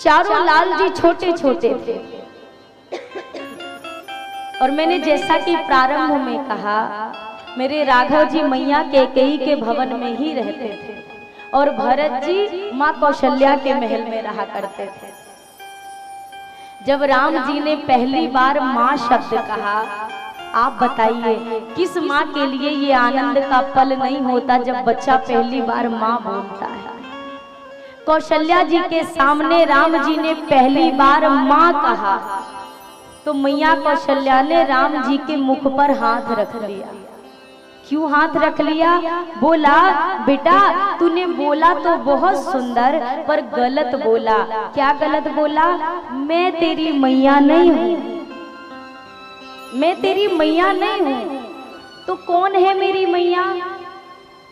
चारों लाल जी छोटे छोटे थे और मैंने जैसा कि प्रारंभ में कहा मेरे राघव जी मैया के कई के भवन में ही रहते थे। और भरत जी माँ कौशल्या के महल में रहा करते थे। जब राम जी ने पहली बार माँ शब्द कहा आप बताइए किस माँ के लिए ये आनंद का पल नहीं होता जब बच्चा पहली बार माँ बोलता है? कौशल्या जी के सामने राम जी ने पहली बार माँ कहा। तो मैया कौशल्या ने राम जी के मुख पर हाथ रख लिया। क्यों हाथ रख लिया? बोला, बेटा, तूने बोला तो बहुत सुंदर, पर गलत बोला। क्या गलत बोला? मैं तेरी मैया नहीं हूँ। मैं तेरी मैया नहीं हूँ। तो कौन है मेरी मैया?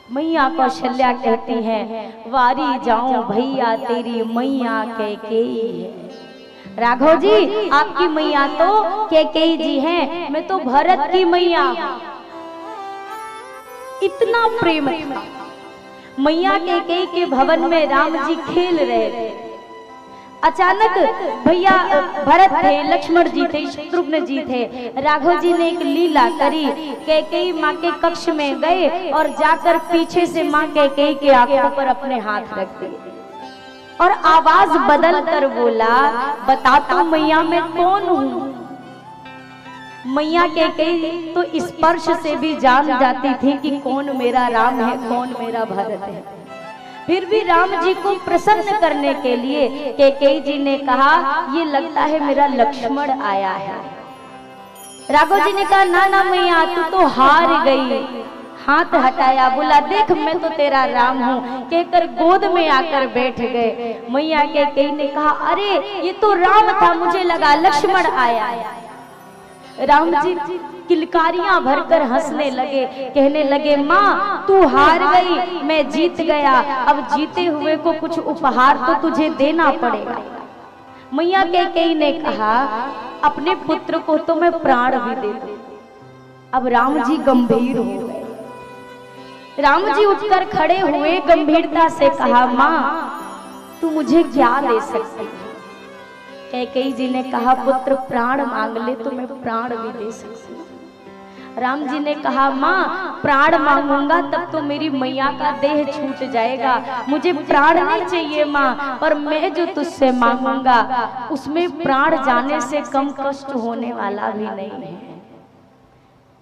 मैया कौशल्या कहती है वारी जाऊँ भैया तेरी मैया के के है। राघव जी आपकी मैया तो के जी हैं। मैं तो भरत की मैया। इतना प्रेम मैया के के भवन में राम जी खेल रहे थे। अचानक भैया भरत थे, लक्ष्मण जी थे, शत्रुघ्न जी थे। राघव जी ने एक लीला करी कैकेयी माँ के कक्ष में गए और जाकर पीछे से माँ कैकेयी के आँखों पर अपने हाथ रख दिए। और आवाज़ बदल कर बोला, बता तो मैया मैं कौन हूँ? मैया के कई तो स्पर्श से भी जान जाती थी कि कौन मेरा राम है, कौन मेरा भरत है। फिर भी राम जी को प्रसन्न करने के लिए केकई जी ने कहा, ये लगता है मेरा लक्ष्मण आया है। राघव जी ने कहा, ना ना, मैया, तू तो हार गई। हाथ हटाया, बोला, देख, मैं तो तेरा राम हूँ। कहकर गोद में आकर बैठ गए। मैया के कई ने कहा, अरे, ये तो राम था, मुझे लगा लक्ष्मण आया राम जी किलकारियाँ भरकर हंसने लगे, कहने लगे, माँ, तू हार गई, मैं जीत गया। अब जीते हुए को कुछ उपहार तो तुझे देना पड़ेगा। मैया के कई ने कहा, अपने पुत्र को तो मैं प्राण भी दे दूँ। अब राम जी गंभीर हो गए। राम जी उठकर खड़े हुए गंभीरता से कहा, माँ, तू मुझे क्या दे सकती है? कैकई जी ने कहा, पुत्र, प्राण मांग ले तो मैं प्राण भी दे सकती हूँ। राम जी ने कहा, माँ, प्राण मांगूँगा तब तो मेरी मैया का देह छूट जाएगा। मुझे प्राण नहीं चाहिए, माँ, पर मैं जो तुझसे मांगूँगा, उसमें प्राण जाने से कम कष्ट होने वाला भी नहीं है।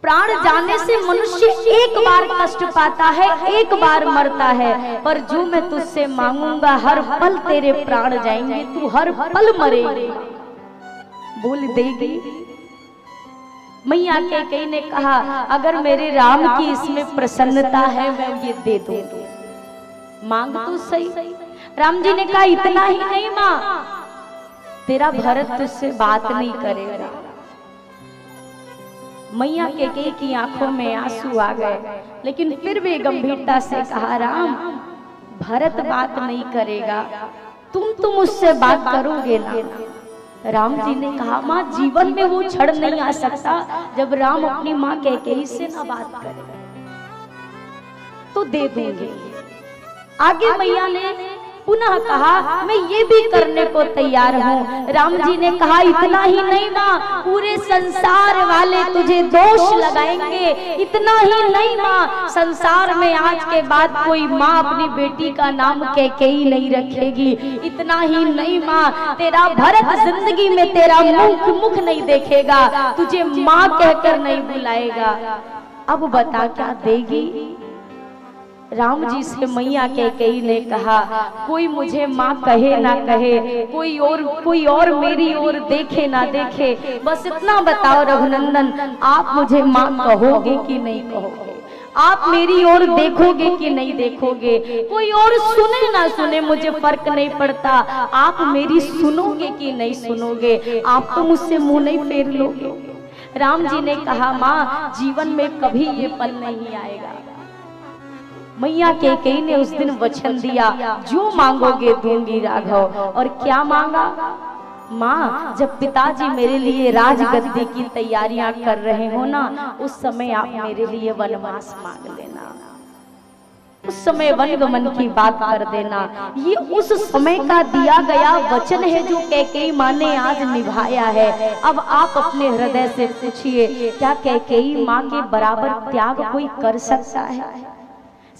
प्राण जाने से मनुष्य एक बार कष्ट पाता है, एक बार मरता है। पर जो मैं तुझसे मांगूँगा, हर पल तेरे प्राण जाएँगे, तू हर पल मरेगी। बोल देगी। मैया के कई ने कहा, अगर मेरे राम की इसमें प्रसन्नता है, मैं ये दे दूँ। मांग तो सही। राम जी ने कहा, इतना ही नहीं माँ। तेरा भरत तुझसे बात नहीं करेगा। मैया के के की आँखों में आँसू आ गए। लेकिन फिर भी गंभीरता से कहा, राम, भरत बात नहीं करेगा। तुम तुम उससे बात करोगे ना। राम जी ने कहा, माँ, जीवन में वो क्षण नहीं आ सकता जब राम अपनी माँ कह के से ना बात करे। तो दे देंगे। आगे मैया ने पुनः कहा, मैं ये भी करने को तैयार हूँ। राम जी ने कहा, इतना ही नहीं माँ पूरे संसार वाले तुझे दोष लगाएँगे। इतना ही नहीं माँ संसार में आज के बाद कोई माँ अपनी बेटी का नाम कह के ही नहीं रखेगी। इतना ही नहीं माँ, तेरा भरत ज़िंदगी में तेरा मुख मुख नहीं देखेगा। तुझे माँ कहकर नहीं बुलाएगा। अब बता क्या देगी? राम जी से मैया के कई ने कहा कोई मुझे माँ कहे ना कहे कोई और कोई और मेरी ओर देखे ना देखे बस इतना बताओ रघुनंदन आप मुझे माँ कहोगे कि नहीं कहोगे? आप मेरी ओर देखोगे कि नहीं देखोगे? कोई और सुने ना सुने मुझे फ़र्क नहीं पड़ता। आप मेरी सुनोगे कि नहीं सुनोगे? आप तो मुझसे मुँह नहीं फेर लोगे। राम जी ने कहा माँ जीवन में कभी ये पल नहीं आएगा मैया के कई ने उस दिन वचन दिया, जो मांगोगे दूँगी राघव। और क्या मांगा? माँ, जब पिताजी मेरे लिए राजगद्दी की तैयारियाँ कर रहे हो ना, उस समय आप मेरे लिए वनवास मांग लेना। उस समय वनगमन की बात कर देना। ये उस समय का दिया गया वचन है जो कैकेयी माँ ने आज निभाया है। अब आप अपने हृदय से पूछिए, क्या कैकेयी माँ के बराबर त्याग कोई कर सकता है?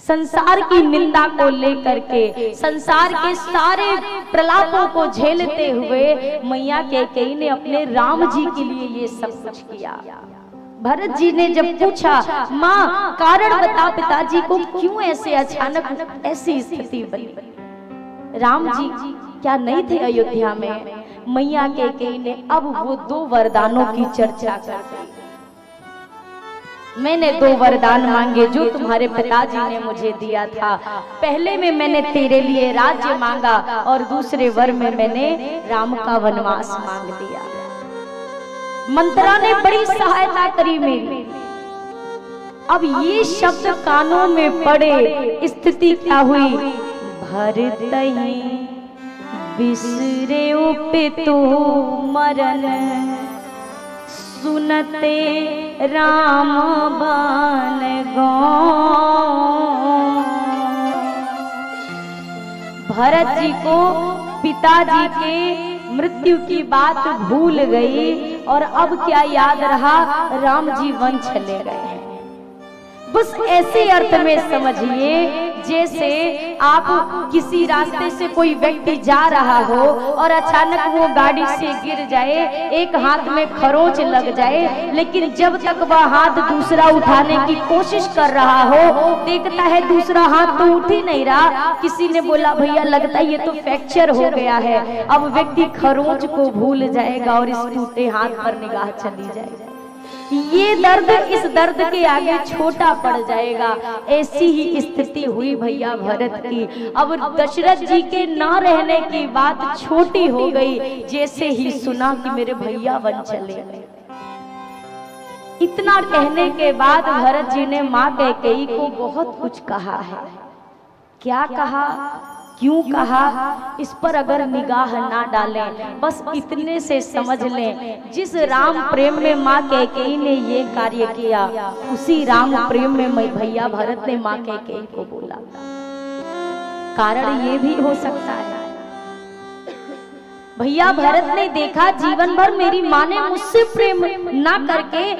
संसार की निंदा को लेकर के, संसार के सारे प्रलापों को झेलते हुए मैया कैकेयी ने अपने राम जी के लिए ये सब कुछ किया। भरत जी ने जब पूछा, माँ, कारण बता पिताजी को क्यों ऐसे अचानक ऐसी स्थिति बनी? राम जी, क्या नहीं थे अयोध्या में? मैया के कई ने, अब वो दो वरदानों की चर्चा कर मैंने दो वरदान मांगे जो तुम्हारे पिताजी ने मुझे दिया था। पहले में मैंने तेरे लिए राज्य मांगा और दूसरे वर में मैंने राम का वनवास मांग दिया। मंत्रा ने बड़ी सहायता करी मेरी अब ये शब्द कानों में पड़े, स्थिति क्या हुई? भरत बिसरे पितु मरन। सुनते राम बन गो। भरत जी को पिताजी के मृत्यु की बात भूल गई और अब क्या याद रहा? राम जी वन चले गए। बस ऐसे अर्थ में समझिए, जैसे आप किसी रास्ते से कोई व्यक्ति जा रहा हो और अचानक वो गाड़ी से गिर जाए, एक हाथ में खरोच लग जाए, लेकिन जब तक वह हाथ दूसरा उठाने की कोशिश कर रहा हो, देखता है दूसरा हाथ तो उठ ही नहीं रहा। किसी ने बोला, भैया, लगता है ये तो फ्रैक्चर हो गया है। अब व्यक्ति खरोच को भूल जाएगा और इस टूटे हाथ पर निगाह चली जाएगी। ये दर्द इस दर्द के आगे छोटा पड़ जाएगा। ऐसी ही स्थिति हुई भैया भरत की। अब दशरथ जी के ना रहने की बात छोटी हो गई। जैसे ही सुना कि मेरे भैया बन चले। इतना कहने के बाद भरत जी ने माँ कैकेयी को बहुत कुछ कहा है। क्या कहा? क्यों कहा? इस पर अगर निगाह ना डालें बस इतने से समझ लें जिस राम प्रेम में माँ कैकेयी ने ये कार्य किया उसी राम प्रेम में मैं भैया भरत ने माँ कैकेयी को बोला कारण ये भी हो सकता है। भैया भरत ने देखा जीवन भर मेरी माँ ने मुझसे प्रेम ना करके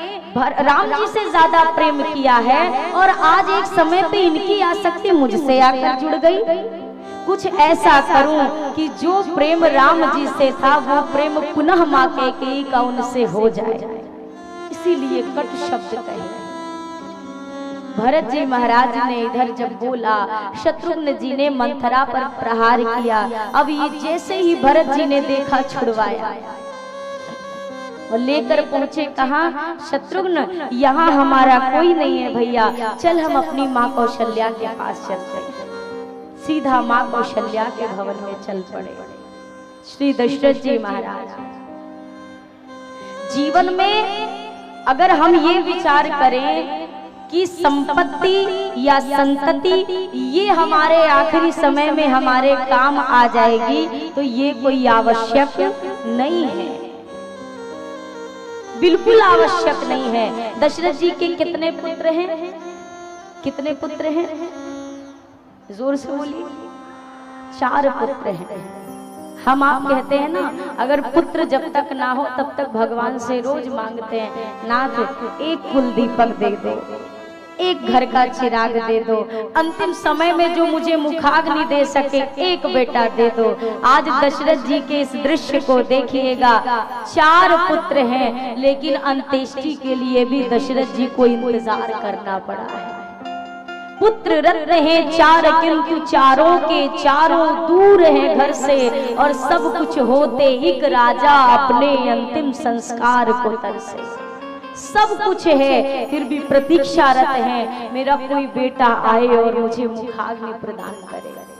राम जी से ज़्यादा प्रेम किया है और आज एक समय पे इनकी आसक्ति मुझसे आकर जुड़ गई। कुछ ऐसा करूँ कि जो प्रेम राम जी से था, वो प्रेम पुनः माँ के का उनसे हो जाए। इसीलिए कट शब्द कहे। भरत जी महाराज ने इधर जब बोला, शत्रुघ्न जी ने मंथरा पर प्रहार किया, अब ये जैसे ही भरत जी ने देखा, छुड़वाया। और लेकर पहुँचे कहा, शत्रुघ्न, यहाँ हमारा कोई नहीं है भैया, चल हम अपनी माँ कौशल्या के पास चलते हैं। सीधा माँ कौशल्या के भवन में चल पड़े। श्री दशरथ जी महाराज, जीवन में अगर हम ये विचार करें कि संपत्ति या संतति, ये हमारे आखिरी समय में हमारे काम आ जाएगी तो ये कोई आवश्यक नहीं है। बिल्कुल आवश्यक नहीं है। दशरथ जी के कितने पुत्र हैं? कितने पुत्र हैं? ज़ोर से बोलिए। चार पुत्र हैं। हम आप कहते हैं ना, अगर पुत्र जब तक ना हो, तब तक भगवान से रोज मांगते हैं, नाथ, एक कुल दीपक दे दो, एक घर का चिराग दे दो, अंतिम समय में जो मुझे मुखाग्नि दे सके, एक बेटा दे दो। आज दशरथ जी के इस दृश्य को देखिएगा। चार पुत्र हैं, लेकिन अंत्येष्टि के लिए भी दशरथ जी को इंतज़ार करना पड़ा है। पुत्र रत्न है चार किंतु चारों के चारों दूर है घर से, और सब कुछ होते एक राजा अपने अंतिम संस्कार को तरसे सब कुछ है, फिर भी प्रतीक्षारत है, मेरा कोई बेटा आए और मुझे मुखाग्नि प्रदान करेगा